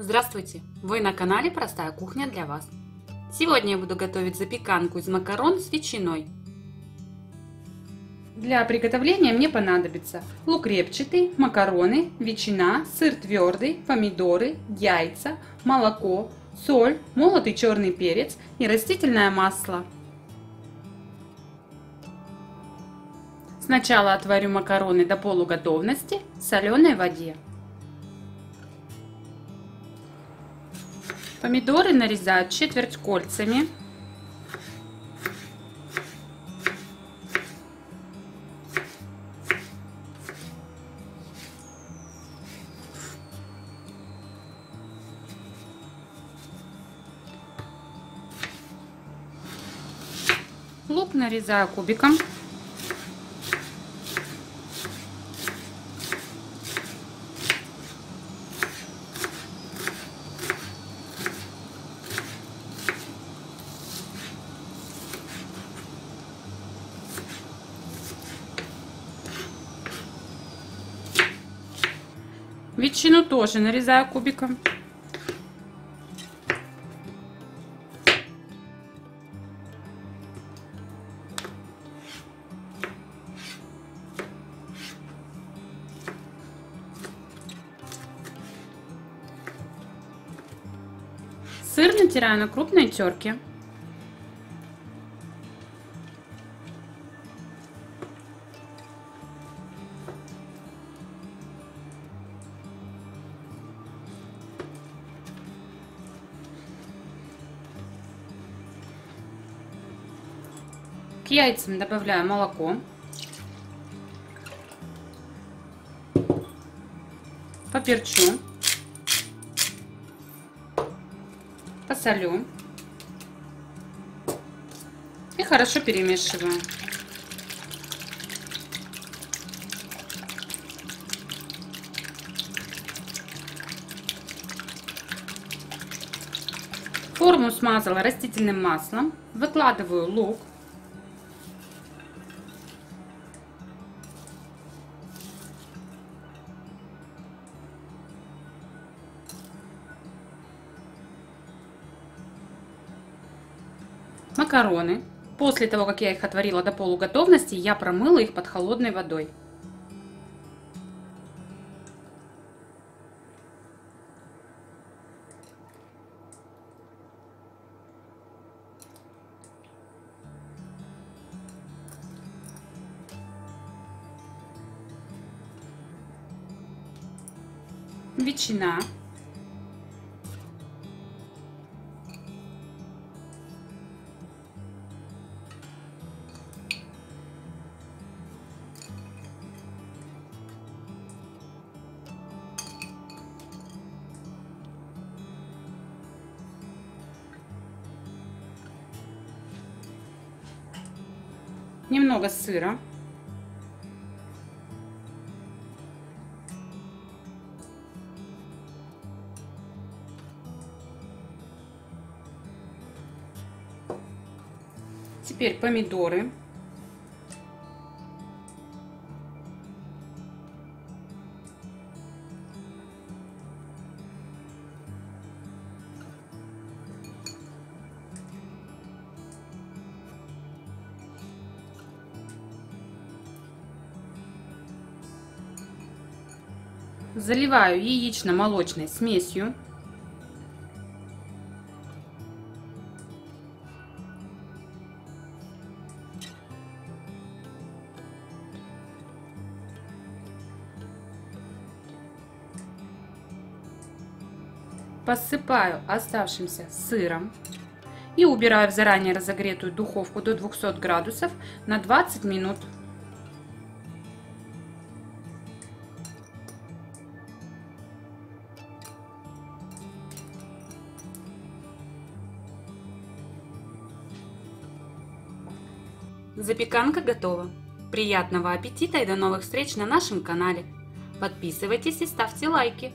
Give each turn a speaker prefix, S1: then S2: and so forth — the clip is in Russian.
S1: Здравствуйте! Вы на канале Простая кухня для вас. Сегодня я буду готовить запеканку из макарон с ветчиной. Для приготовления мне понадобится лук репчатый, макароны, ветчина, сыр твердый, помидоры, яйца, молоко, соль, молотый черный перец и растительное масло. Сначала отварю макароны до полуготовности в соленой воде. Помидоры нарезаю четверть кольцами. Лук нарезаю кубиком. Ветчину тоже нарезаю кубиком. Сыр натираю на крупной терке. К яйцам добавляю молоко. Поперчу. Посолю. И хорошо перемешиваю. Форму смазала растительным маслом. Выкладываю лук. Макароны. После того, как я их отварила до полуготовности, я промыла их под холодной водой. Ветчина. Немного сыра. Теперь помидоры. Заливаю яично-молочной смесью. Посыпаю оставшимся сыром и убираю в заранее разогретую духовку до 200 градусов на 20 минут. Запеканка готова. Приятного аппетита и до новых встреч на нашем канале. Подписывайтесь и ставьте лайки.